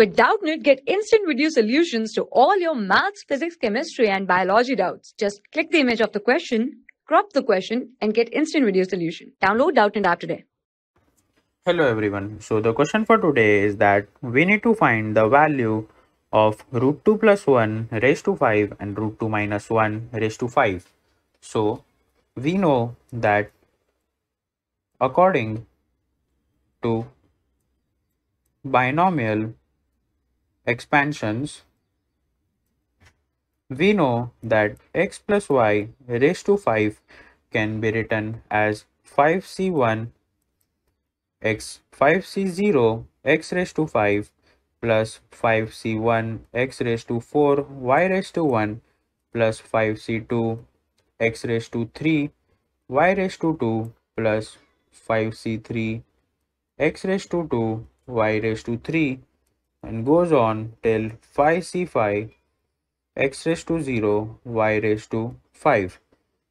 With Doubtnut, get instant video solutions to all your maths, physics, chemistry, and biology doubts. Just click the image of the question, crop the question, and get instant video solution. Download Doubtnut app today. Hello everyone. So the question for today is that we need to find the value of root 2 plus 1 raised to 5 and root 2 minus 1 raised to 5. So we know that according to binomial expansions, we know that x plus y raised to 5 can be written as 5c1 x 5c0 x raised to 5 plus 5c1 x raised to 4 y raised to 1 plus 5c2 x raised to 3 y raised to 2 plus 5c3 x raised to 2 y raised to 3 and goes on till 5c5 x raised to 0 y raised to 5.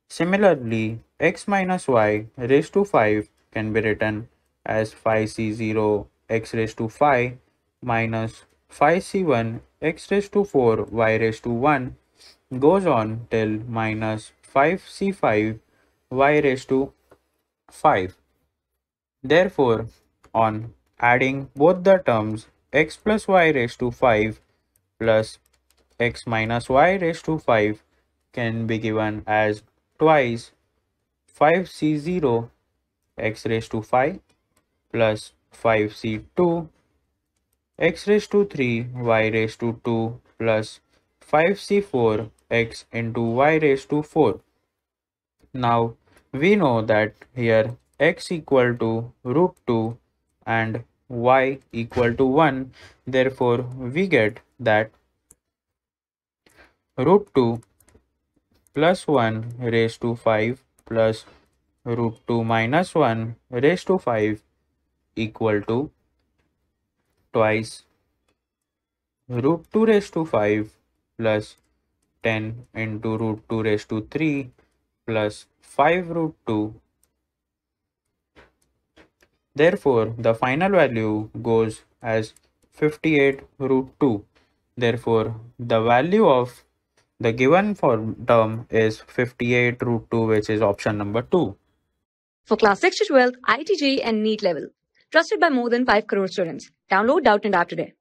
Similarly, x minus y raised to 5 can be written as 5c0 x raised to 5 minus 5c1 x raised to 4 y raised to 1 goes on till minus 5c5 y raised to 5. Therefore, on adding both the terms x plus y raised to 5 plus x minus y raised to 5 can be given as twice 5c0 x raised to 5 plus 5c2 x raised to 3 y raised to 2 plus 5c4 x into y raised to 4. Now we know that here x equal to root 2 and y equal to 1 therefore we get that root 2 plus 1 raised to 5 plus root 2 minus 1 raised to 5 equal to twice. Root 2 raised to 5 plus 10 into root 2 raised to 3 plus 5 root 2 Therefore, the final value goes as 58 root 2. Therefore, the value of the given form term is 58 root 2 which is option number 2. For class 6 to 12, IIT JEE and NEET level. Trusted by more than 5 crore students. Download Doubtnut app today.